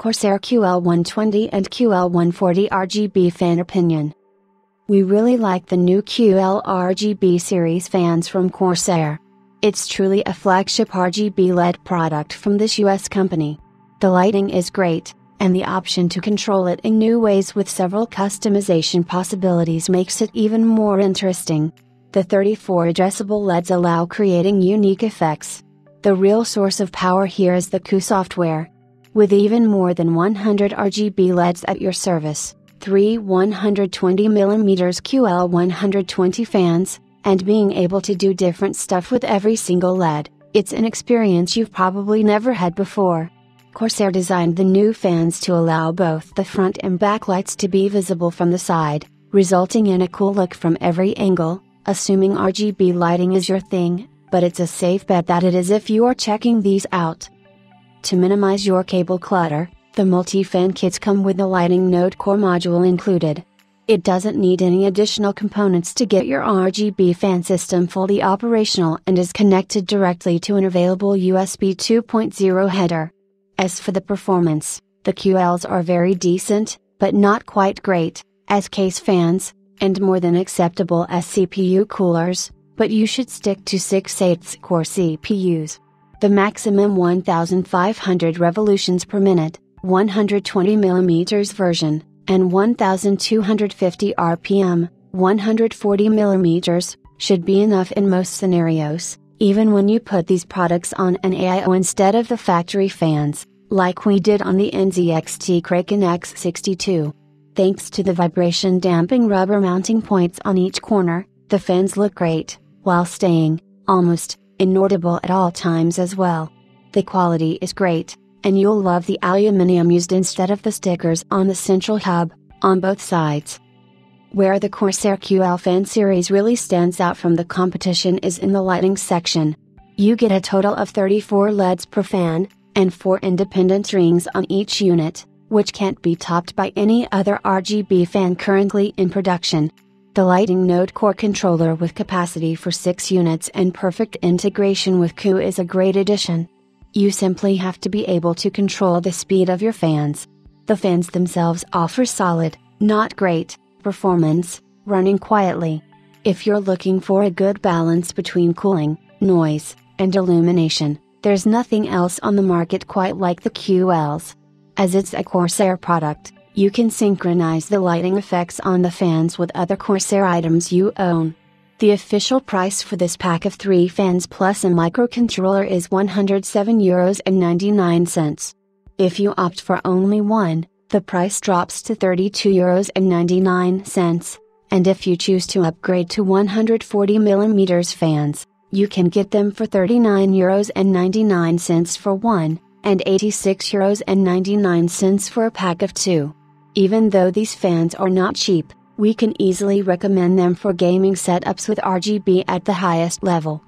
Corsair QL120 and QL140 RGB fan opinion. We really like the new QL RGB series fans from Corsair. It's truly a flagship RGB LED product from this US company. The lighting is great, and the option to control it in new ways with several customization possibilities makes it even more interesting. The 34 addressable LEDs allow creating unique effects. The real source of power here is the iCUE software. With even more than 100 RGB LEDs at your service, three 120mm QL120 fans, and being able to do different stuff with every single LED, it's an experience you've probably never had before. Corsair designed the new fans to allow both the front and back lights to be visible from the side, resulting in a cool look from every angle, assuming RGB lighting is your thing, but it's a safe bet that it is if you are checking these out. To minimize your cable clutter, the multi-fan kits come with the lighting node core module included. It doesn't need any additional components to get your RGB fan system fully operational and is connected directly to an available USB 2.0 header. As for the performance, the QLs are very decent, but not quite great, as case fans, and more than acceptable as CPU coolers, but you should stick to 6 8 core CPUs. The maximum 1500 revolutions per minute, 120mm version, and 1250 RPM, 140mm, should be enough in most scenarios, even when you put these products on an AIO instead of the factory fans, like we did on the NZXT Kraken X62. Thanks to the vibration damping rubber mounting points on each corner, the fans look great, while staying, almost, inaudible at all times as well. The quality is great, and you'll love the aluminium used instead of the stickers on the central hub, on both sides. Where the Corsair QL fan series really stands out from the competition is in the lighting section. You get a total of 34 LEDs per fan, and 4 independent rings on each unit, which can't be topped by any other RGB fan currently in production. The Lighting Node Core controller with capacity for 6 units and perfect integration with iCUE is a great addition. You simply have to be able to control the speed of your fans. The fans themselves offer solid, not great, performance, running quietly. If you're looking for a good balance between cooling, noise, and illumination, there's nothing else on the market quite like the QLs. As it's a Corsair product, you can synchronize the lighting effects on the fans with other Corsair items you own. The official price for this pack of 3 fans plus a microcontroller is 107 euros and 99 cents. If you opt for only one, the price drops to 32 euros and 99 cents, and if you choose to upgrade to 140mm fans, you can get them for 39 euros and 99 cents for one, and 86 euros and 99 cents for a pack of two. Even though these fans are not cheap, we can easily recommend them for gaming setups with RGB at the highest level.